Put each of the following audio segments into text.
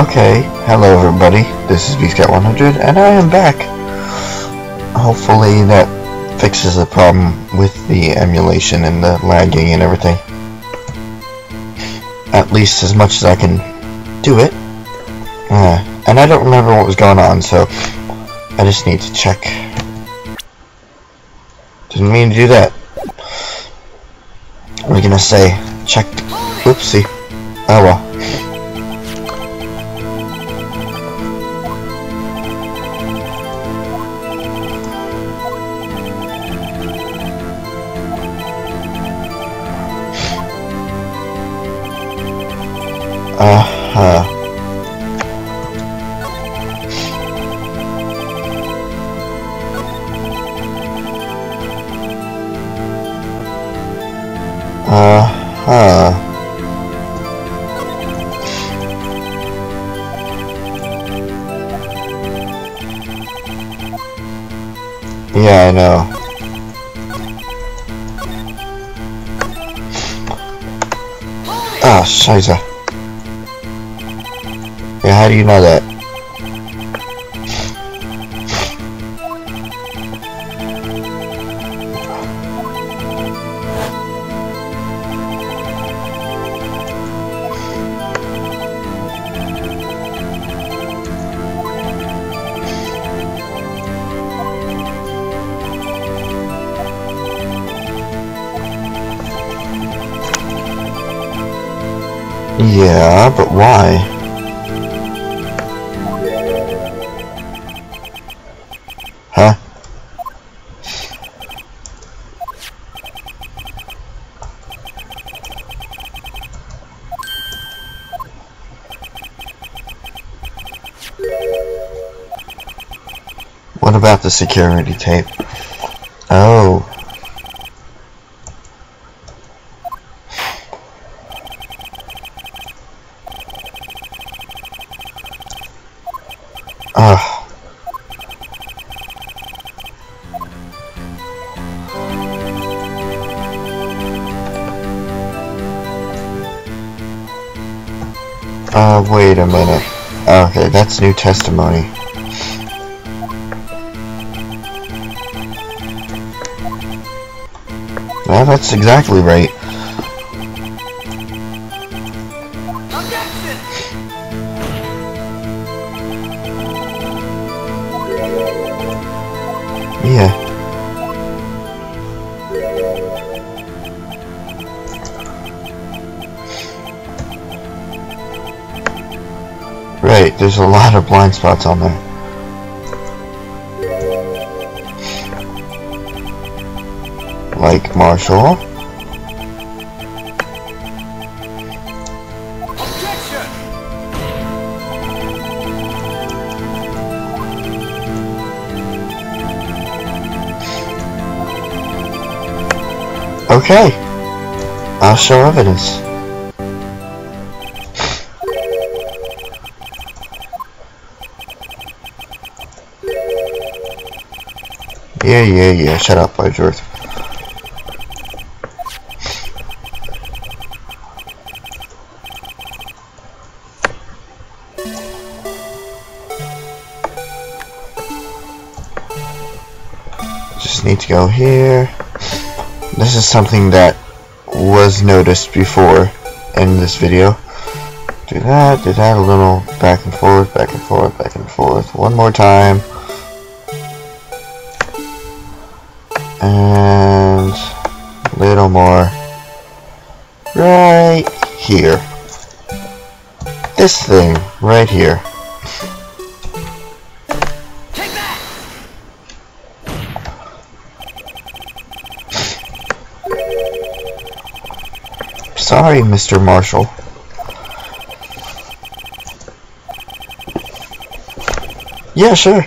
Okay, hello everybody, this is BScat100 and I am back. Hopefully that fixes the problem with the emulation and the lagging and everything. At least as much as I can do it. Uh, and I don't remember what was going on, so I just need to check. Didn't mean to do that. We're gonna say, check, Oopsie. Oh well. Uh-huh. Uh-huh. Yeah, I know. Ah, scheiße. How do you know that? Yeah, but why? The security tape? Oh. Ugh. Uh, wait a minute. Okay, that's new testimony. That's exactly right. Yeah. Right, there's a lot of blind spots on there. Like Marshall. Okay. I'll show evidence. Yeah, yeah, yeah. Shut up, Edgeworth. Just need to go here. This is something that was noticed before in this video. Do that, do that a little back and forth, back and forth, back and forth. One more time. And a little more right here. This thing right here. Sorry, Mr. Marshall. Yeah, sure.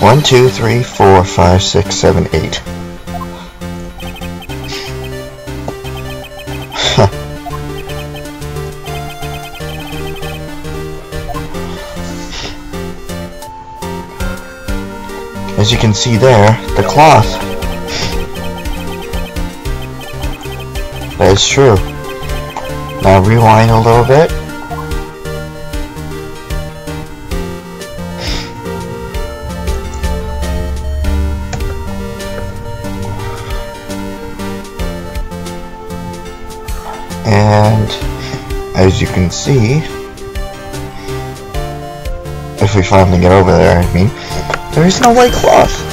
One, two, three, four, five, six, seven, eight. As you can see there, the cloth. That is true. Now rewind a little bit. And as you can see, if we finally get over there, I mean, there is no white cloth.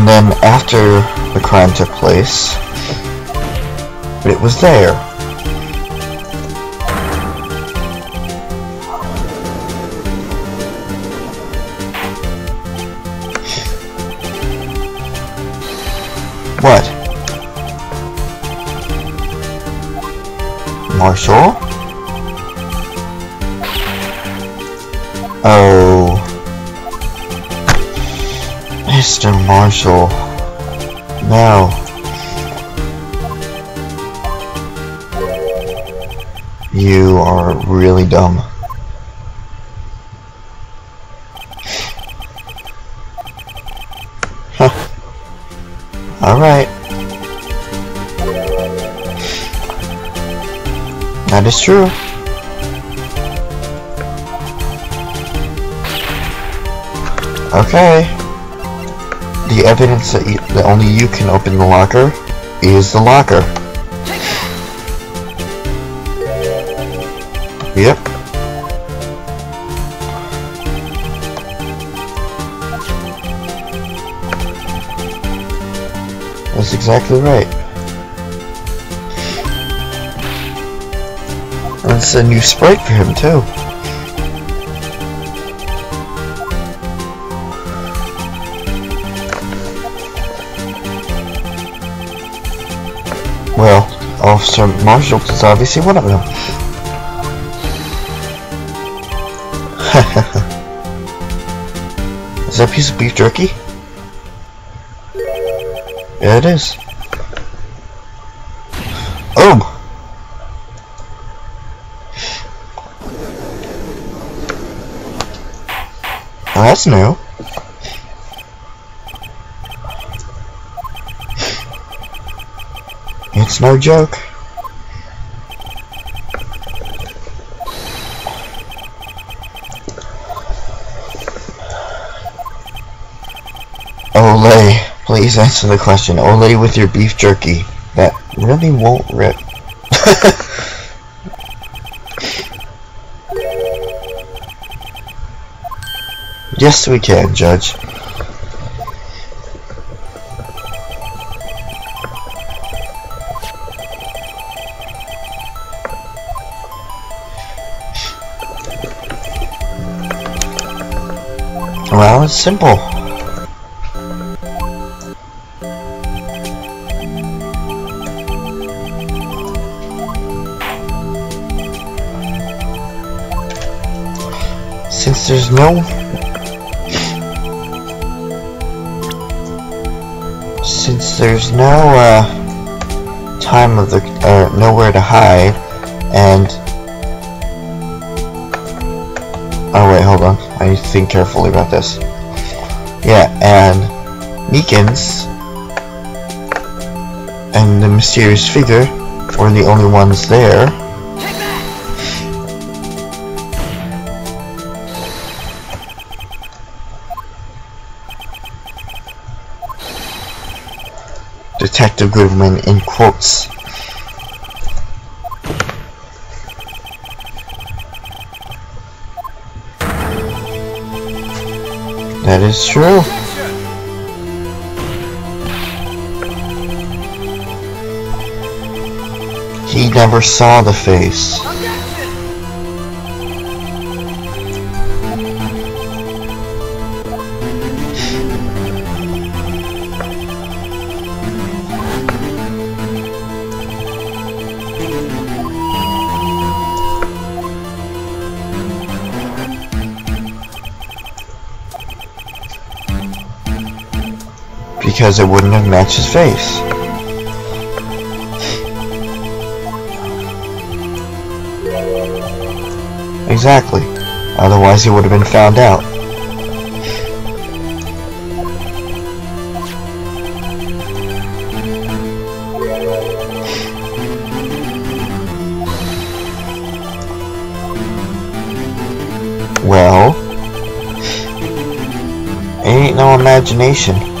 And then after the crime took place, it was there. What? Marshall? Oh. Mr. Marshall. No. You are really dumb. Huh. Alright. That is true. Okay. The evidence that, you, that only you can open the locker is the locker. Yep. That's exactly right. That's a new sprite for him too. Officer Marshall is obviously one of them. is that a piece of beef jerky? Yeah, it is. Oh! Oh, that's new. It's no joke. Please answer the question. Olay with your beef jerky. That really won't rip. yes, we can, Judge. Well, it's simple. Since there's no... Since there's no, uh, time of the, uh, nowhere to hide, and... Oh wait, hold on. I need to think carefully about this. Yeah, and Meekins and the mysterious figure were the only ones there. Detective Goodman in quotes. That is true. He never saw the face. because it wouldn't have matched his face. Exactly. Otherwise he would have been found out. Well, ain't no imagination.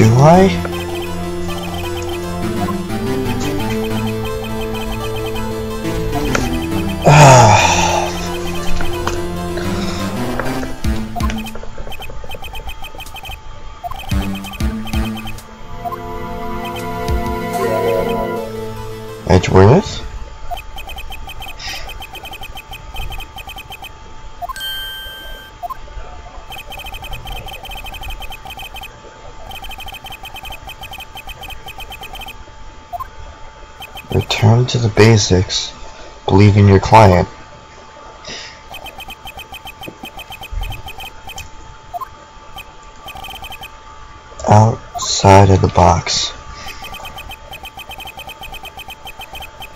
Do I? Basics. Believe in your client. Outside of the box.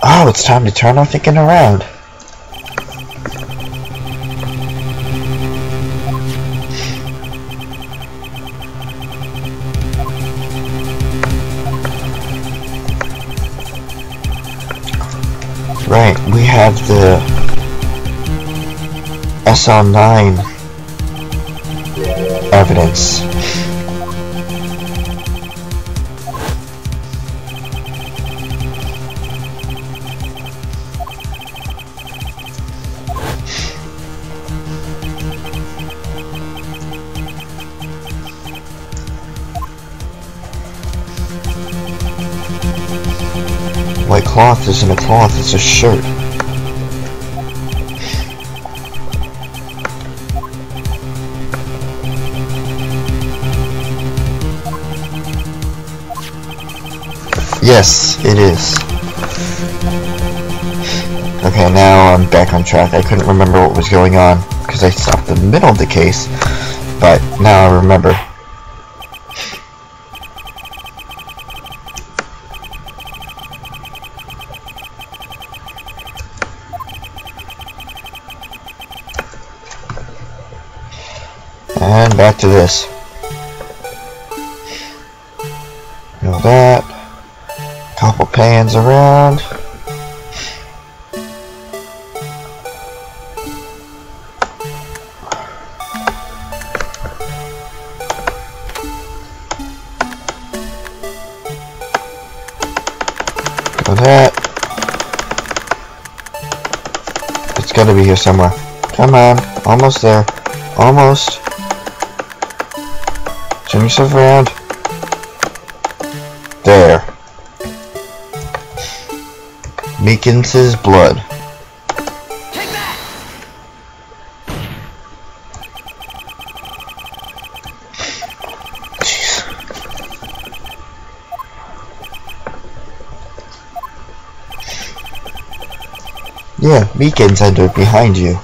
Oh, it's time to turn our thinking around. SL9 evidence. White cloth isn't a cloth, it's a shirt. Yes, it is. Okay, now I'm back on track. I couldn't remember what was going on because I stopped in the middle of the case, but now I remember. And back to this. Know that. Pans around. That. It's gotta be here somewhere. Come on, almost there. Almost. Turn yourself around. Meekins' blood. Yeah, Meekins entered behind you.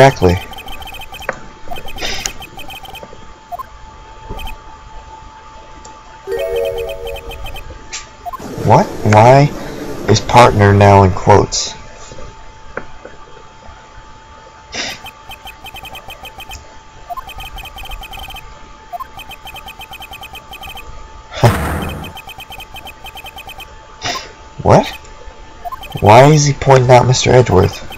Exactly. What? Why is partner now in quotes? what? Why is he pointing out Mr. Edgeworth?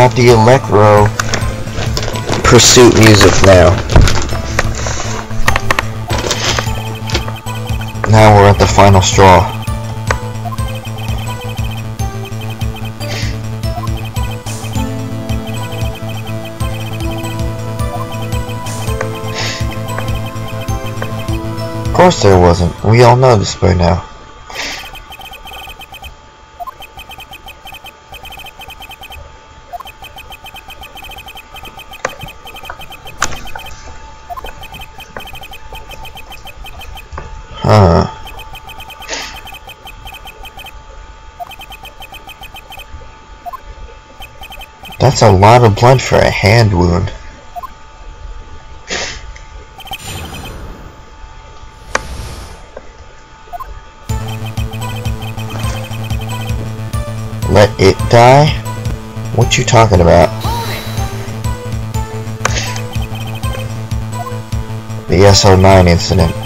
got the electro pursuit music now. Now we're at the final straw. Of course there wasn't. We all know this by now. That's a lot of blood for a hand wound. Let it die? What you talking about? The SL9 incident.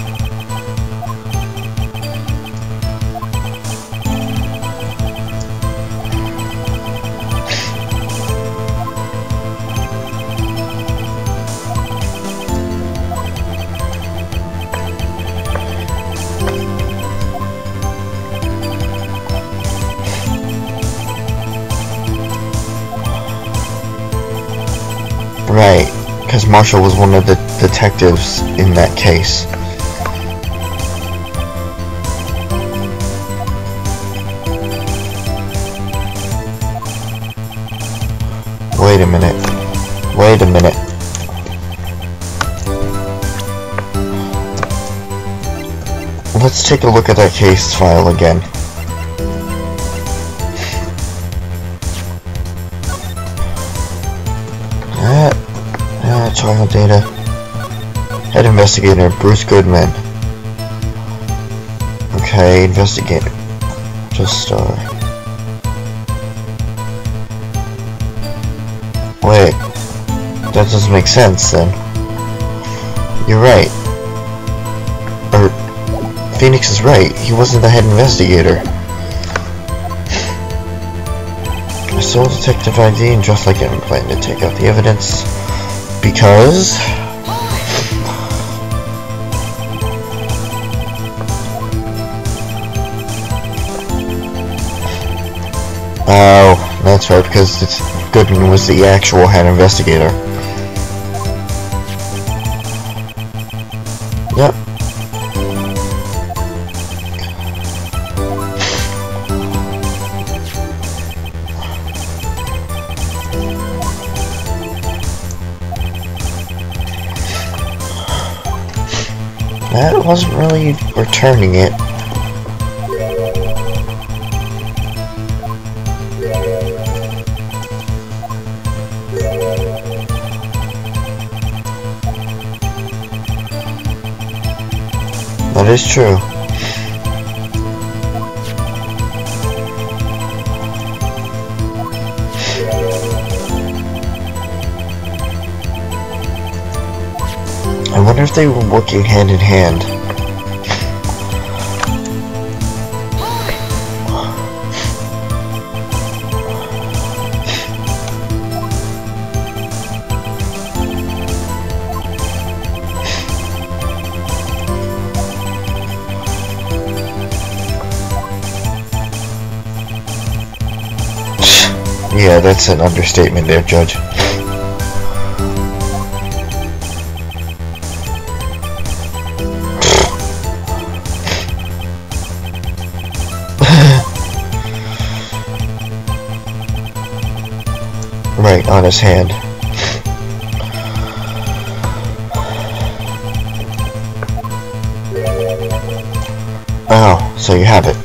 Marshall was one of the detectives in that case. Wait a minute. Wait a minute. Let's take a look at that case file again. Trial data. Head investigator, Bruce Goodman. Okay, investigator. Just. Wait. That doesn't make sense then. You're right. Or, Phoenix is right. He wasn't the head investigator. I stole Detective ID and just like him, plan to take out the evidence. Because... Oh, that's right, because it's Goodman was the actual head investigator. Wasn't really returning it. That is true. I wonder if they were working hand in hand. That's an understatement there, Judge. right on his hand. Oh, so you have it.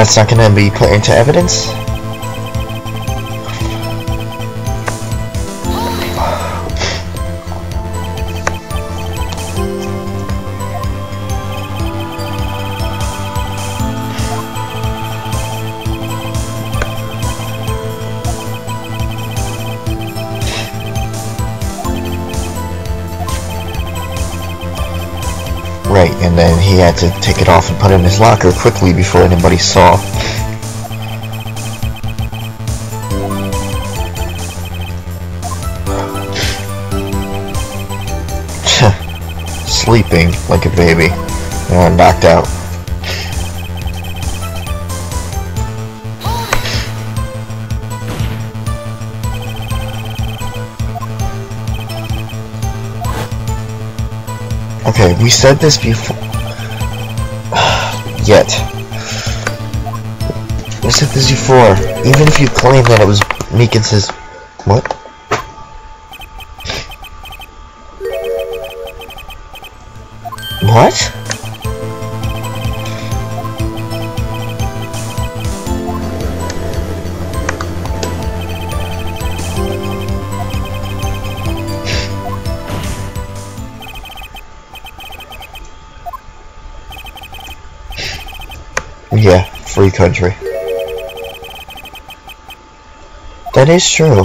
That's not gonna be put into evidence? And then he had to take it off and put it in his locker quickly before anybody saw. Sleeping like a baby. Uh, knocked out. We said this before. Yet. We said this before. Even if you claim that it was Meekins' What? What? Yeah, free country. That is true.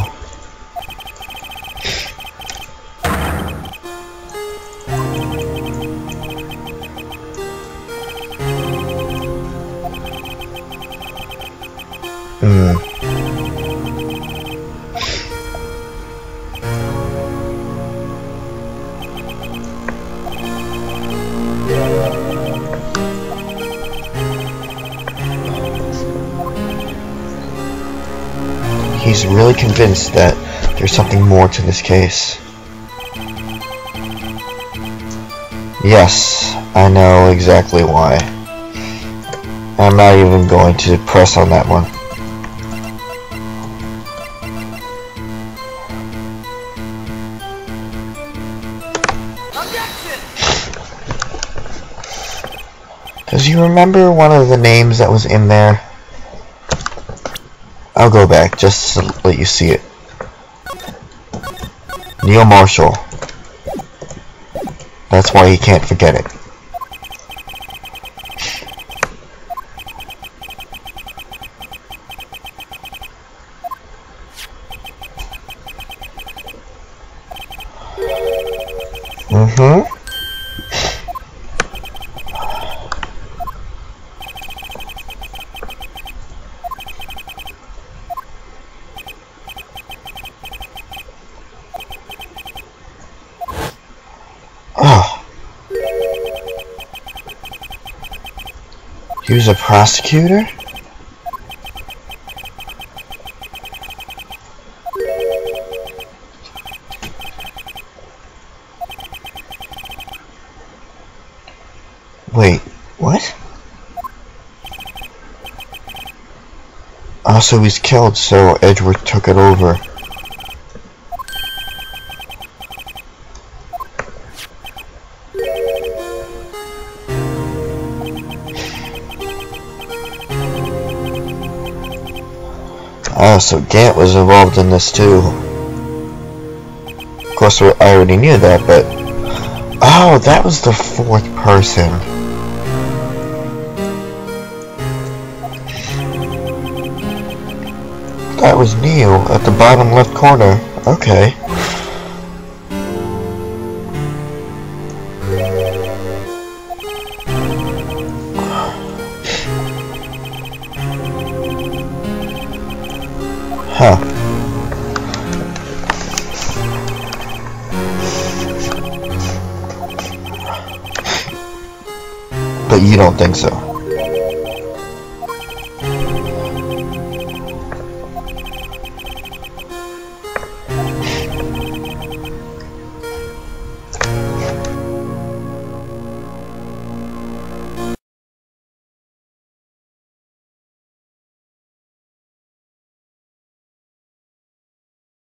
Really convinced that there's something more to this case. Yes, I know exactly why. I'm not even going to press on that one. Objection! Does you remember one of the names that was in there? I'll go back just to let you see it. Neil Marshall. That's why he can't forget it. Mm-hmm. He a prosecutor? Wait, what? Also, he's killed, so Edgeworth took it over. So Gant was involved in this too. Of course, I already knew that, but... Oh, that was the fourth person. That was Neil at the bottom left corner. Okay. Huh. But you don't think so.